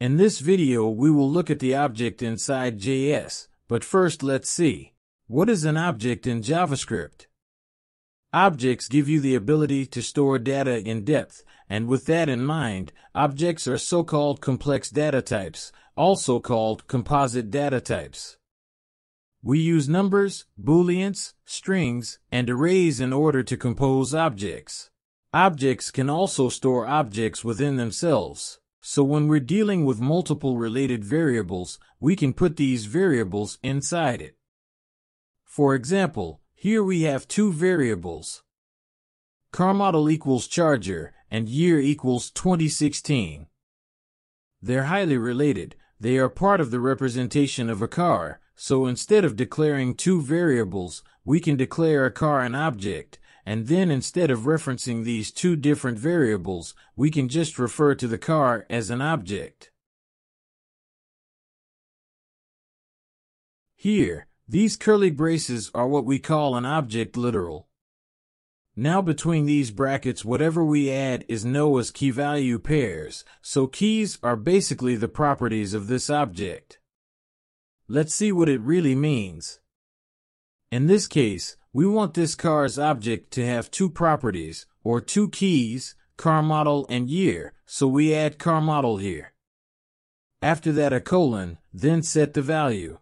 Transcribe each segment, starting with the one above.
In this video we will look at the object inside JS, but first let's see. What is an object in JavaScript? Objects give you the ability to store data in depth, and with that in mind, objects are so-called complex data types, also called composite data types. We use numbers, booleans, strings, and arrays in order to compose objects. Objects can also store objects within themselves. So when we're dealing with multiple related variables, we can put these variables inside it. For example, here we have two variables. Car model equals charger and year equals 2016. They're highly related. They are part of the representation of a car. So instead of declaring two variables, we can declare a car an object. And then instead of referencing these two different variables, we can just refer to the car as an object. Here, these curly braces are what we call an object literal. Now between these brackets whatever we add is known as key value pairs, so keys are basically the properties of this object. Let's see what it really means. In this case, we want this car's object to have two properties, or two keys, car model and year, so we add car model here. After that a colon, then set the value.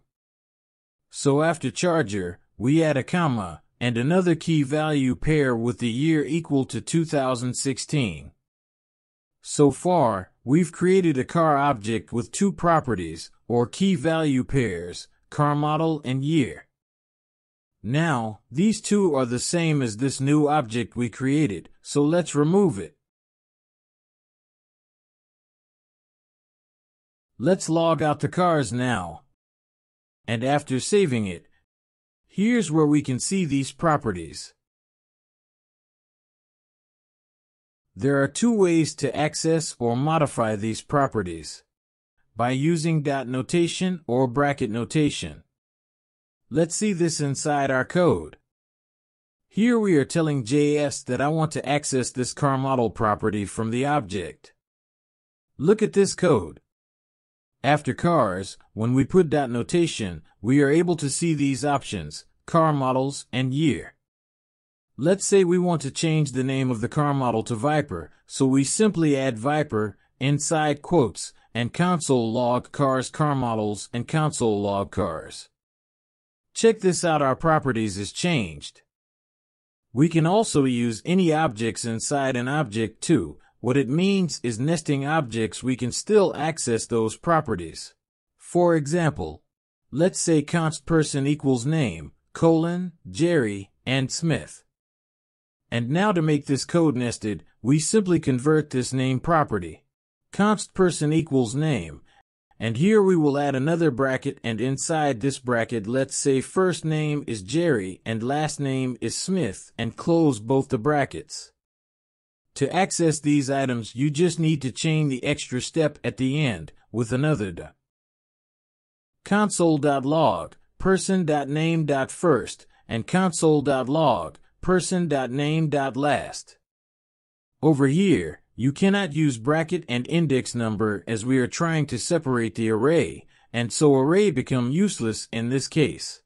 So after charger, we add a comma and another key value pair with the year equal to 2016. So far, we've created a car object with two properties, or key value pairs, car model and year. Now, these two are the same as this new object we created, so let's remove it. Let's log out the cars now and after saving it, here's where we can see these properties. There are two ways to access or modify these properties. By using dot notation or bracket notation. Let's see this inside our code. Here we are telling JS that I want to access this car model property from the object. Look at this code. After cars, when we put dot notation, we are able to see these options, car models and year. Let's say we want to change the name of the car model to Viper, so we simply add Viper inside quotes and console log cars car models and console log cars. Check this out our properties is changed. We can also use any objects inside an object too, what it means is nesting objects we can still access those properties. For example, let's say const person equals name, colon, Jerry, and Smith. And now to make this code nested, we simply convert this name property. const person equals name, and here we will add another bracket and inside this bracket let's say first name is Jerry and last name is Smith and close both the brackets. To access these items, you just need to chain the extra step at the end with another dot. Console.log, person.name.first, and console.log, person.name.last. Over here, you cannot use bracket and index number as we are trying to separate the array, and so array become useless in this case.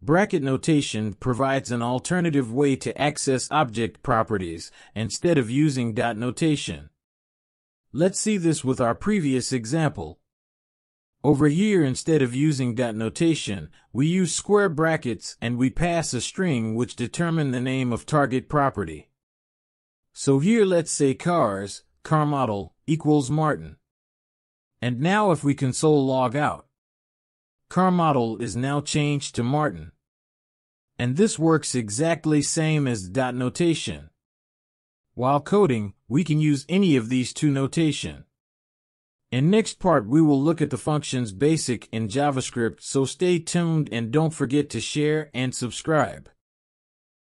Bracket notation provides an alternative way to access object properties instead of using dot notation. Let's see this with our previous example. Over here instead of using dot notation, we use square brackets and we pass a string which determine the name of target property. So here let's say cars, car model, equals Martin. And now if we console log out, car model is now changed to Martin. And this works exactly same as dot notation. While coding, we can use any of these two notation. In next part we will look at the functions basic in JavaScript so stay tuned and don't forget to share and subscribe.